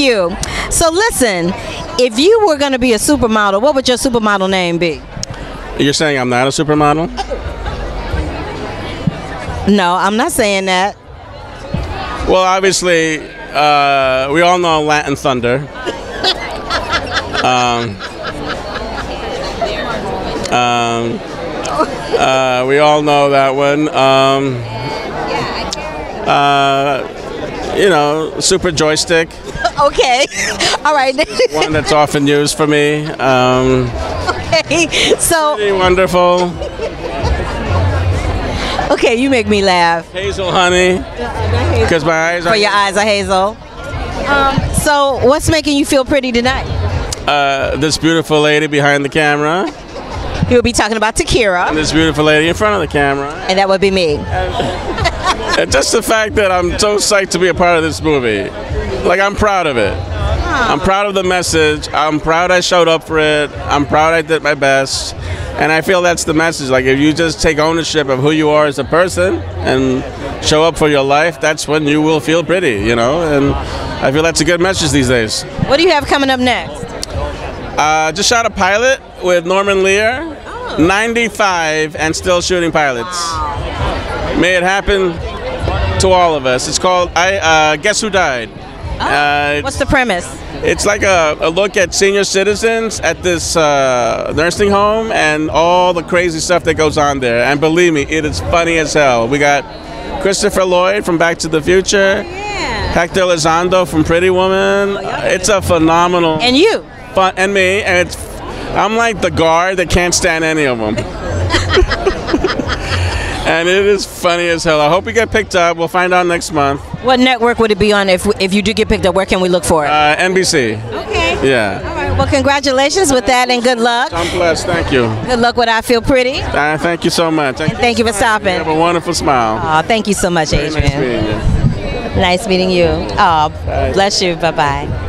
you. So listen, if you were going to be a supermodel, what would your supermodel name be? You're saying I'm not a supermodel? No, I'm not saying that. Well, obviously, uh, we all know Latin Thunder. Um, um, uh, we all know that one. Um, uh, you know, Super Joystick, Okay. All right. one that's often used for me. Um, okay. So, wonderful. okay, you make me laugh. Hazel Honey, because my eyes For are. your eyes are hazel. Um, so, what's making you feel pretty tonight? Uh, this beautiful lady behind the camera, You'll be talking about Takira, and this beautiful lady in front of the camera. and that would be me. And just the fact that I'm so psyched to be a part of this movie. Like, I'm proud of it. I'm proud of the message. I'm proud I showed up for it. I'm proud I did my best. And I feel that's the message. Like, if you just take ownership of who you are as a person and show up for your life, that's when you will feel pretty, you know? And I feel that's a good message these days. What do you have coming up next? Uh, just shot a pilot with Norman Lear. oh. 95 and still shooting pilots. May it happen to all of us. It's called I uh, Guess Who Died. Uh, What's the premise? it's like a, a look at senior citizens at this uh, nursing home and all the crazy stuff that goes on there. And believe me, it is funny as hell. We got Christopher Lloyd from Back to the Future, Hector Elizondo from Pretty Woman. it's a phenomenal And you? fun, and me, and it's I'm like the guard that can't stand any of them. and it is funny as hell. I hope we get picked up. We'll find out next month. What network would it be on if if you do get picked up? Where can we look for it? Uh, NBC. okay. Yeah. All right. Well, congratulations with that, and good luck. I'm blessed. Thank you. Good luck with I Feel Pretty. Uh, thank you so much. Thank, Thank you for You stopping. have a wonderful smile. Oh, thank you so much, Very nice Adrian. meeting you. Nice meeting you. Oh, bless you. Bye bye.